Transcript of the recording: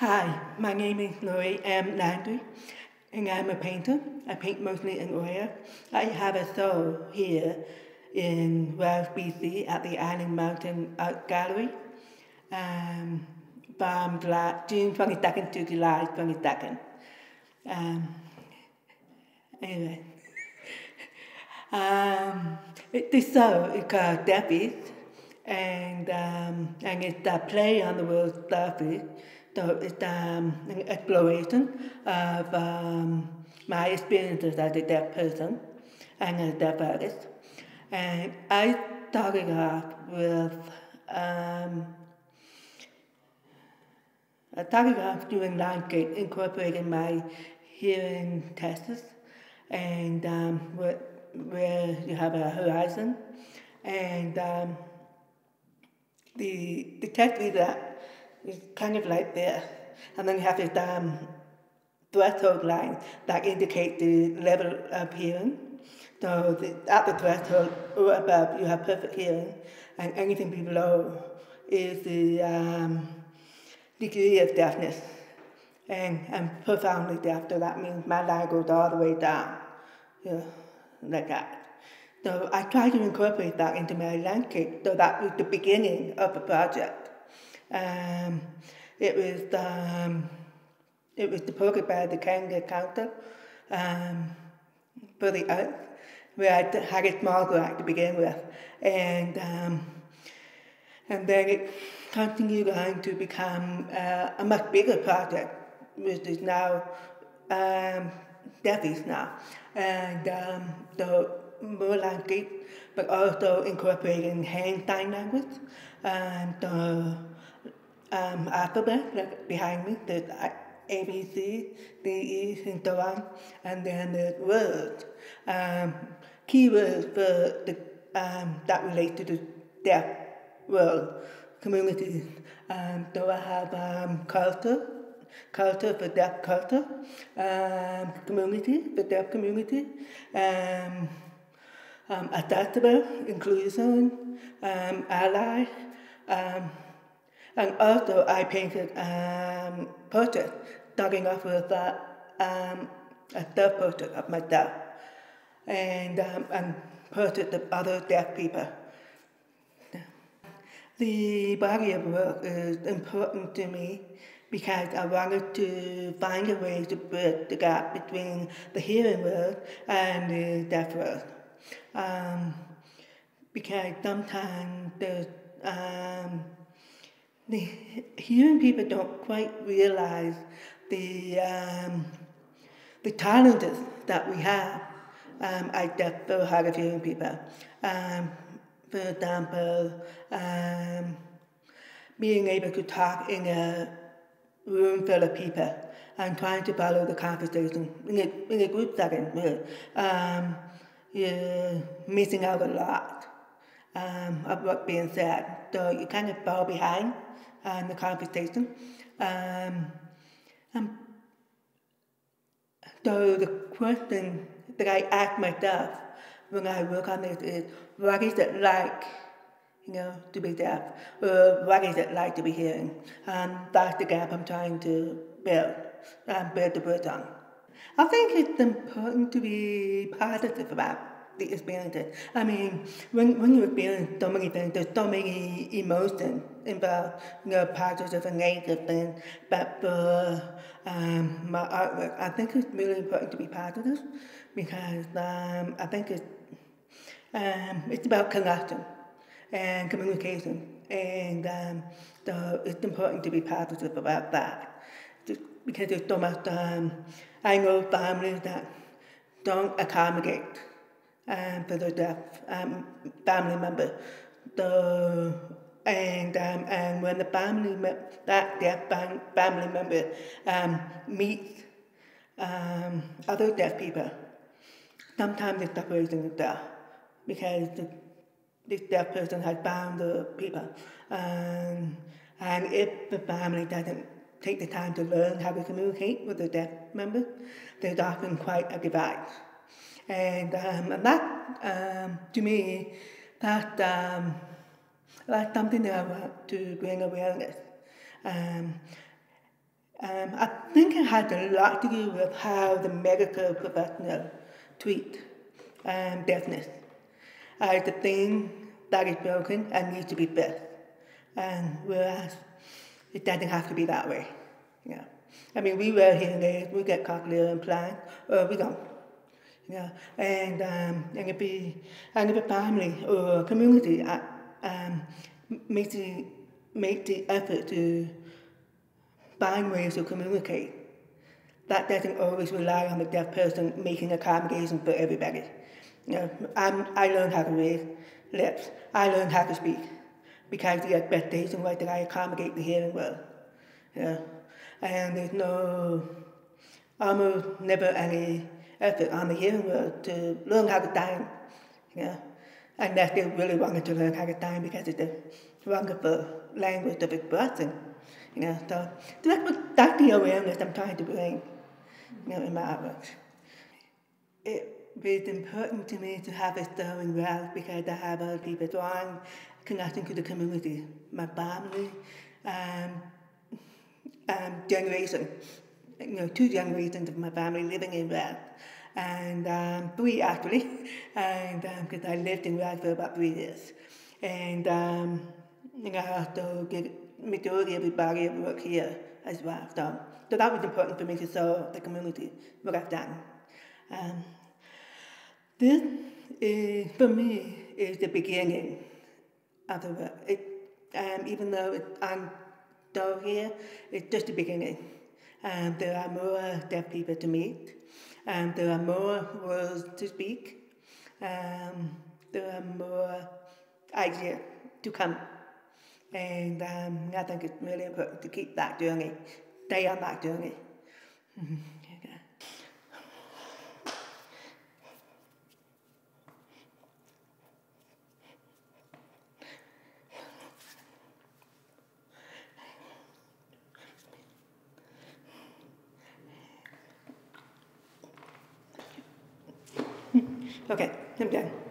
Hi, my name is Laurie M. Landry, and I'm a painter. I paint mostly in oil. I have a show here in Wells, BC at the Island Mountain Art Gallery um, from July, June 22nd to July 22nd. Um, anyway, um, it, this show is called Deafy, and, um, and it's a play on the word selfies. So it's um, an exploration of um, my experiences as a deaf person and a deaf artist. And I started off with, um, I started off doing landscape, incorporating my hearing tests and um, where, where you have a horizon. And um, the, the is that kind of like there. And then you have this um, threshold line that indicate the level of hearing. So the, at the threshold or above, you have perfect hearing, and anything below is the um, degree of deafness. And I'm profoundly deaf, so that means my line goes all the way down, you know, like that. So I try to incorporate that into my landscape, so that was the beginning of the project. Um, it was um, it was deployed by the Canada Council um, for the arts, where I had a small grant to begin with, and um, and then it continued on to become uh, a much bigger project, which is now um, now, and um, more landscape, but also incorporating hand sign language and. Uh, um, alphabet like behind me, the A, B, C, D, E, and so on, and then the words, um, keywords for the, um, that relate to the deaf world community. Um, so I have um, culture, culture for deaf culture, um, community for deaf community, um, um, adaptable, inclusion, um, ally, um, and also I painted um, portrait, starting off with uh, um, a third portrait of myself and, um, and portrait of other deaf people. The body of work is important to me because I wanted to find a way to bridge the gap between the hearing world and the deaf world. Um, because sometimes there's um, the hearing people don't quite realize the um, the challenges that we have um, at deaf for hard of hearing people. Um, for example, um, being able to talk in a room full of people and trying to follow the conversation in a, in a group setting, really. Um, you're missing out a lot um, of what's being said. So you kind of fall behind and the conversation. Um, um, so the question that I ask myself when I work on this is, what is it like, you know, to be deaf? Or what is it like to be hearing? And that's the gap I'm trying to build and build the bridge on. I think it's important to be positive about the experiences. I mean, when, when you experience so many things, there's so many emotions involved, you know, positive and negative things. But for um, my artwork, I think it's really important to be positive because um, I think it's, um, it's about connection and communication. And um, so it's important to be positive about that. Because there's so much, um, I know families that don't accommodate um, for the deaf um, family member. The and um, and when the family me- that deaf fam- family member um, meets um, other deaf people, sometimes it's separation there because the, this deaf person has found the people, um, and if the family doesn't take the time to learn how to communicate with the deaf member, there's often quite a divide. And, um, and that, um, to me, that, um, that's something that I want to bring awareness. Um, Um, I think it had a lot to do with how the medical professional treat um, deafness as a thing that is broken and needs to be fixed. And whereas it doesn't have to be that way. Yeah. I mean, we wear hearing aids, we get cochlear implants, or we don't. Yeah. And, um, and if, we, and if a family or a community uh, um, makes the, make the effort to find ways to communicate. That doesn't always rely on the deaf person making accommodation for everybody. You know, I'm, I learned how to read lips. I learned how to speak because the expectation was that I accommodate the hearing well. Know, and there's no, almost never any effort on the hearing well to learn how to. You know, unless they really wanted to learn how to dine because it's a wonderful language of expression. You know, so that's, what, that's the awareness I'm trying to bring you know, in my artwork. It was important to me to have it going well because I have other people drawing, connecting to the community, my family, um, um, generation, you know, two generations of my family living in Wells, and um, three actually, and because um, I lived in Wells for about three years, and um, you know, I also get majority of everybody work here as well. So, so that was important for me to show the community what I've done. Um, this is, for me, is the beginning of the work. It, um, even though it, I'm still here, it's just the beginning. Um, there are more deaf people to meet. Um, there are more words to speak. Um, there are more ideas to come. And um, I think it's really important to keep that journey, stay on that journey. Okay, I'm done.